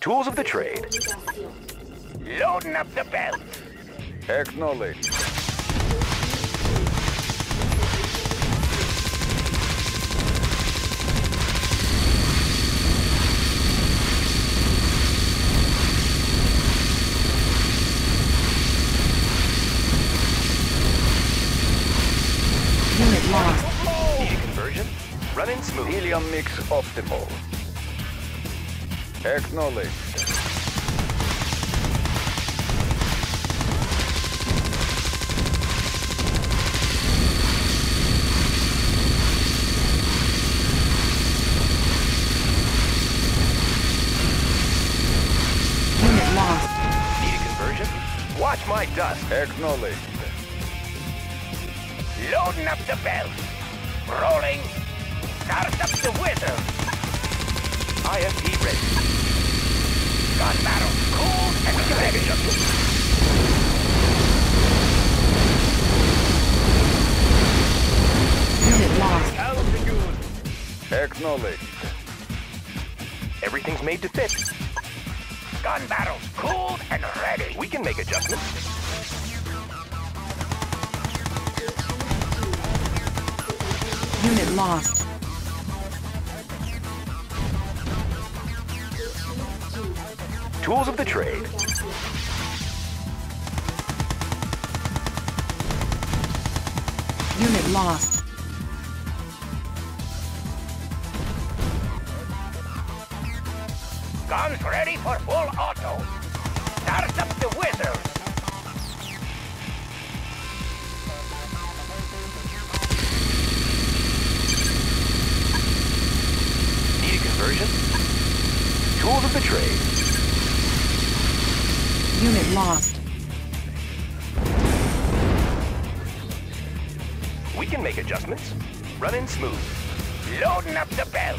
Tools of the trade. Loading up the belt. Acknowledge. Unit lost. Need a conversion? Running smooth. Helium mix optimal. Acknowledge. Unit lost. Need a conversion? Watch my dust. Acknowledge. Loading up the belt. Rolling. Start up the whistle. IFV ready. Gun battle. Cool and ready. Unit lost. Altitude. Acknowledge. Everything's made to fit. Gun battles. Cooled and ready. We can make adjustments. Unit lost. Tools of the trade. Unit lost. Guns ready for full auto. Start up the wizard. Need a conversion? Tools of the trade. Unit lost. We can make adjustments. Running smooth. Loading up the belt.